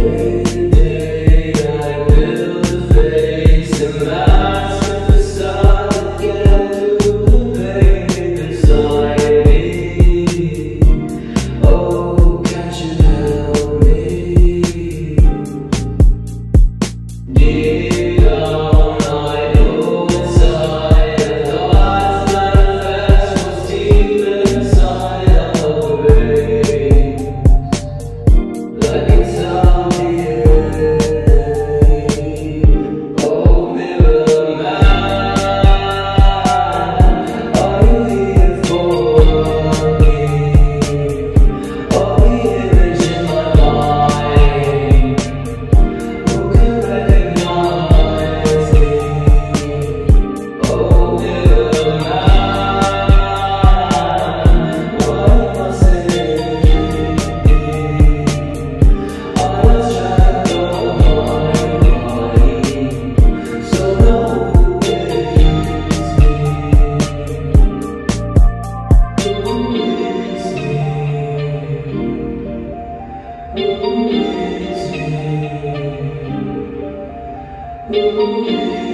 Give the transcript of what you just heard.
day. Thank you.